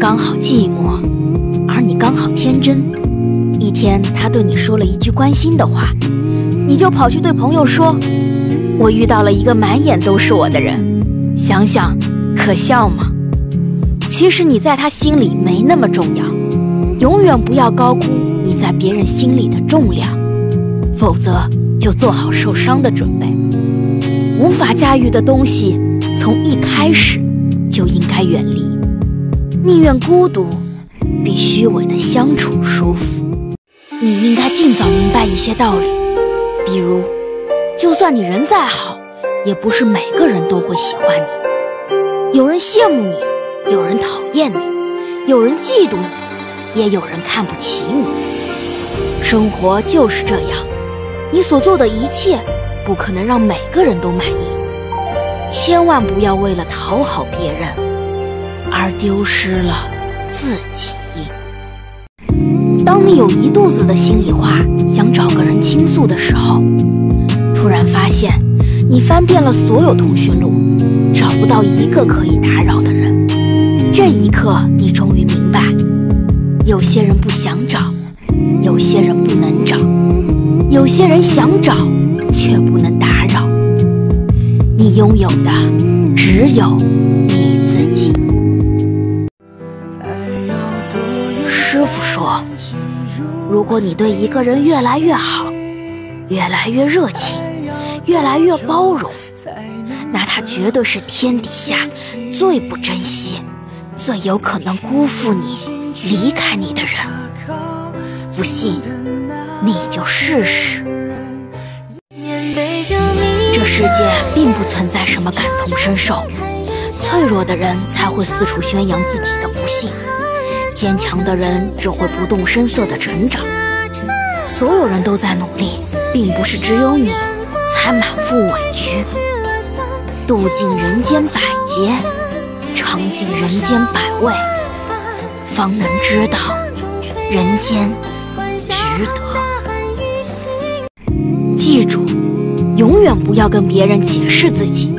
刚好寂寞，而你刚好天真。一天，他对你说了一句关心的话，你就跑去对朋友说：“我遇到了一个满眼都是我的人。”想想，可笑吗？其实你在他心里没那么重要。永远不要高估你在别人心里的重量，否则就做好受伤的准备。无法驾驭的东西，从一开始就应该远离。宁愿孤独，比虚伪的相处舒服。你应该尽早明白一些道理，比如，就算你人再好，也不是每个人都会喜欢你。有人羡慕你，有人讨厌你，有人嫉妒你。也有人看不起你，生活就是这样，你所做的一切不可能让每个人都满意，千万不要为了讨好别人而丢失了自己。当你有一肚子的心里话想找个人倾诉的时候，突然发现你翻遍了所有通讯录，找不到一个可以打扰的人，这一刻你终于明白。有些人不想找，有些人不能找，有些人想找却不能打扰。你拥有的只有你自己。如果你对一个人越来越好，越来越热情，越来越包容，那他绝对是天底下最不珍惜、最有可能辜负你。离开你的人，不信你就试试。这世界并不存在什么感同身受，脆弱的人才会四处宣扬自己的不幸，坚强的人只会不动声色的成长。所有人都在努力，并不是只有你才满腹委屈。渡尽人间百劫，尝尽人间百味。方能知道人间值得。记住，永远不要跟别人解释自己。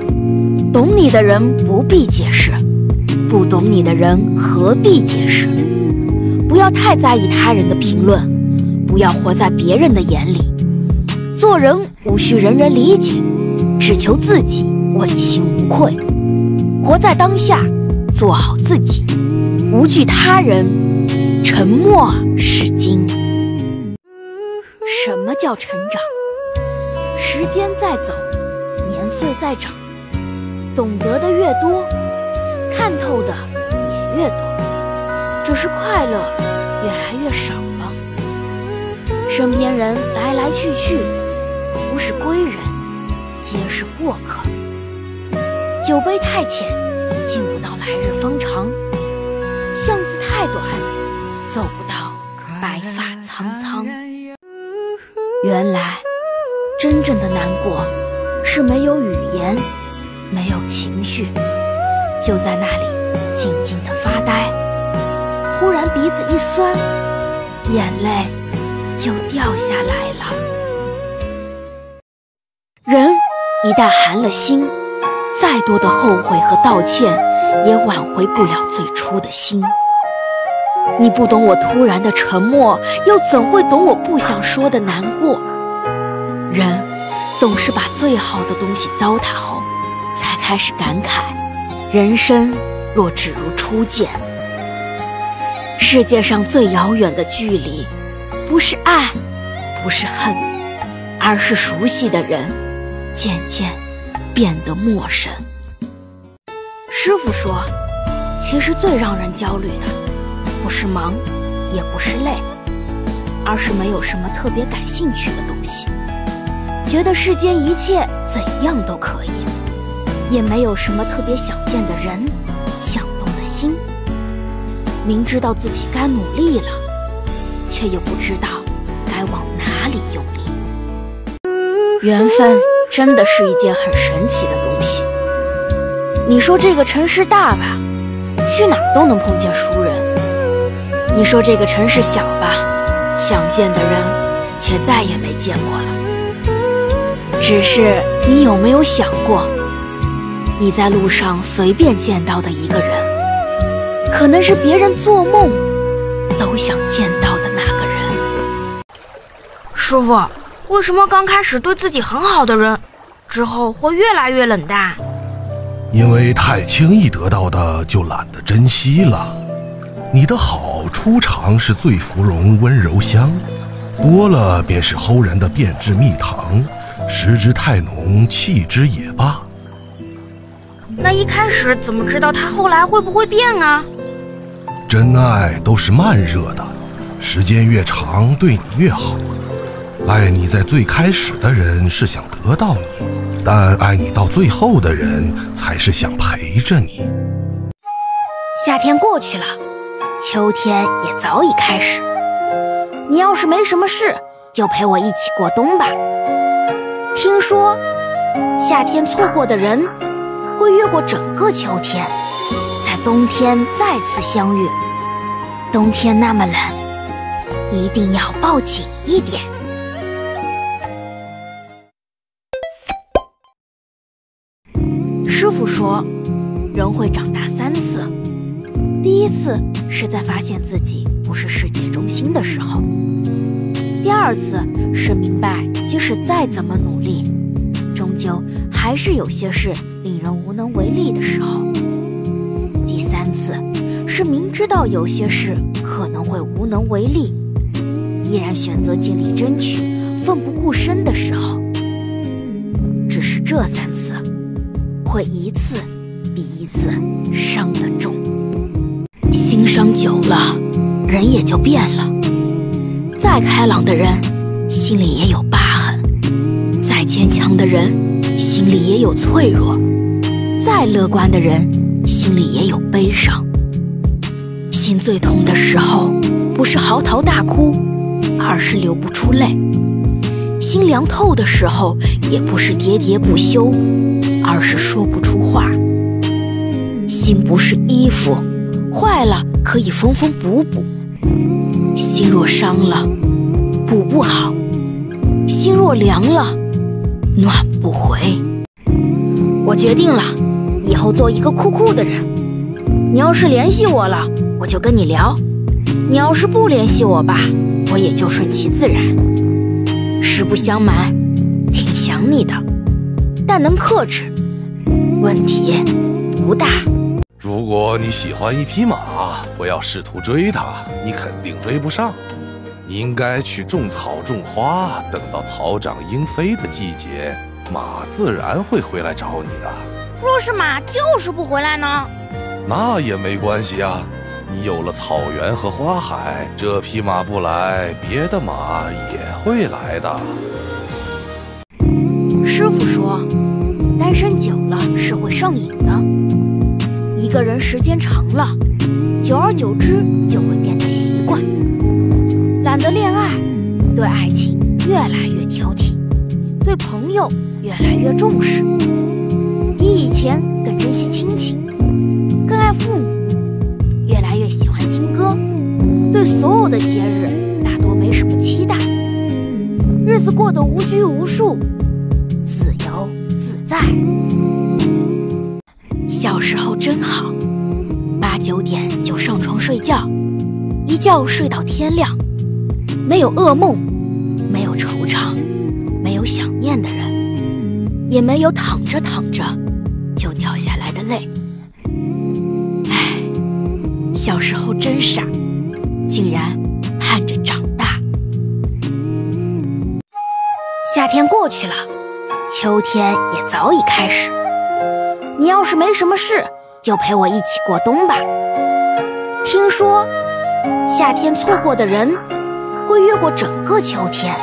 懂你的人不必解释，不懂你的人何必解释？不要太在意他人的评论，不要活在别人的眼里。做人无需人人理解，只求自己问心无愧。活在当下，做好自己。无惧他人，沉默是金。什么叫成长？时间在走，年岁在长，懂得的越多，看透的也越多，只是快乐越来越少了。身边人来来去去，不是归人，皆是过客。酒杯太浅，敬不到来日方长。巷子太短，走不到白发苍苍。原来，真正的难过是没有语言，没有情绪，就在那里静静的发呆。忽然鼻子一酸，眼泪就掉下来了。人一旦寒了心，再多的后悔和道歉。也挽回不了最初的心。你不懂我突然的沉默，又怎会懂我不想说的难过？人总是把最好的东西糟蹋后，才开始感慨：人生若只如初见。世界上最遥远的距离，不是爱，不是恨，而是熟悉的人渐渐变得陌生。师傅说，其实最让人焦虑的，不是忙，也不是累，而是没有什么特别感兴趣的东西，觉得世间一切怎样都可以，也没有什么特别想见的人，想动的心。明知道自己该努力了，却又不知道该往哪里用力。缘分真的是一件很神奇的东西。你说这个城市大吧，去哪都能碰见熟人；你说这个城市小吧，想见的人却再也没见过了。只是你有没有想过，你在路上随便见到的一个人，可能是别人做梦都想见到的那个人。师傅，为什么刚开始对自己很好的人，之后会越来越冷淡？因为太轻易得到的就懒得珍惜了。你的好初尝是醉芙蓉温柔香，多了便是齁人的变质蜜糖，食之太浓弃之也罢。那一开始怎么知道他后来会不会变啊？真爱都是慢热的，时间越长对你越好。爱你在最开始的人是想得到你，但爱你到最后的人才是想陪着你。夏天过去了。秋天也早已开始，你要是没什么事，就陪我一起过冬吧。听说，夏天错过的人，会越过整个秋天，在冬天再次相遇。冬天那么冷，一定要抱紧一点。师傅说，人会长大三次，第一次。是在发现自己不是世界中心的时候，第二次是明白即使再怎么努力，终究还是有些事令人无为力的时候，第三次是明知道有些事可能会无能为力，依然选择尽力争取、奋不顾身的时候。只是这三次，会一次比一次伤得重。心伤久了，人也就变了。再开朗的人，心里也有疤痕；再坚强的人，心里也有脆弱；再乐观的人，心里也有悲伤。心最痛的时候，不是嚎啕大哭，而是流不出泪；心凉透的时候，也不是喋喋不休，而是说不出话。心不是衣服。坏了可以缝缝补补，心若伤了，补不好；心若凉了，暖不回。我决定了，以后做一个酷酷的人。你要是联系我了，我就跟你聊；你要是不联系我吧，我也就顺其自然。实不相瞒，挺想你的，但能克制，问题不大。如果你喜欢一匹马，不要试图追它，你肯定追不上。你应该去种草种花，等到草长莺飞的季节，马自然会回来找你的。若是马就是不回来呢？那也没关系啊，你有了草原和花海，这匹马不来，别的马也会来的。师傅说，单身久了是会上瘾的。一个人时间长了，久而久之就会变得习惯，懒得恋爱，对爱情越来越挑剔，对朋友越来越重视，比以前更珍惜亲情，更爱父母，越来越喜欢听歌，对所有的节日大多没什么期待，日子过得无拘无束，自由自在。小时候真好，八九点就上床睡觉，一觉睡到天亮，没有噩梦，没有惆怅，没有想念的人，也没有躺着躺着小时候真傻，竟然盼着长大。夏天过去了，秋天也早已开始。你要是没什么事，就陪我一起过冬吧。听说，夏天错过的人，会越过整个秋天，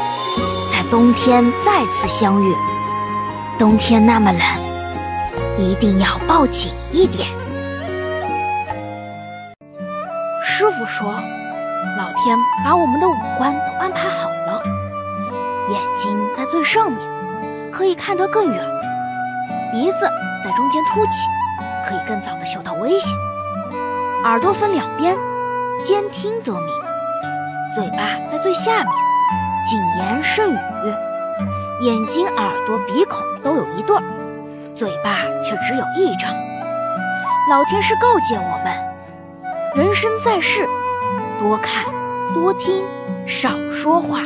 在冬天再次相遇。冬天那么冷，一定要抱紧一点。傅说，老天把我们的五官都安排好了，眼睛在最上面，可以看得更远；鼻子。在中间凸起，可以更早的嗅到危险。耳朵分两边，兼听则明。嘴巴在最下面，谨言慎语。眼睛、耳朵、鼻孔都有一对儿，嘴巴却只有一张。老天是告诫我们：人生在世，多看多听，少说话。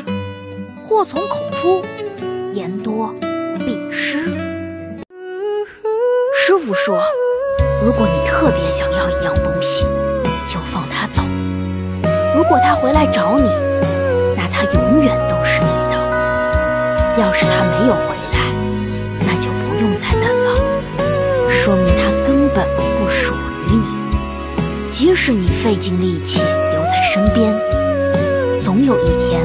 祸从口出，言多必失。师傅说，如果你特别想要一样东西，就放他走。如果他回来找你，那他永远都是你的。要是他没有回来，那就不用再等了，说明他根本不属于你。即使你费尽力气身边，总有一天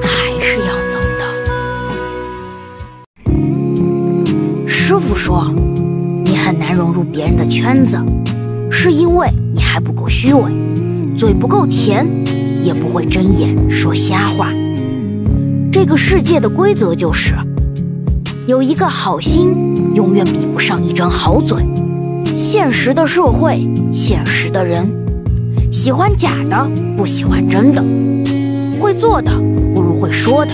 还是要走的。师傅说，你很难融入别人的圈子，是因为你还不够虚伪，嘴不够甜，也不会睁眼说瞎话。这个世界的规则就是，有一个好心永远比不上一张好嘴。现实的社会，现实的人，喜欢假的，不喜欢真的。会做的不如会说的，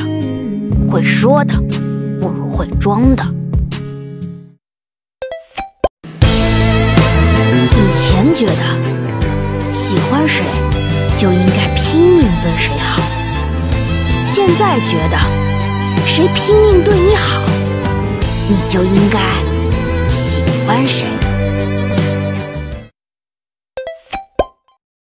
会说的不如会装的。以前觉得喜欢谁就应该拼命对谁好，现在觉得谁拼命对你好，你就应该喜欢谁。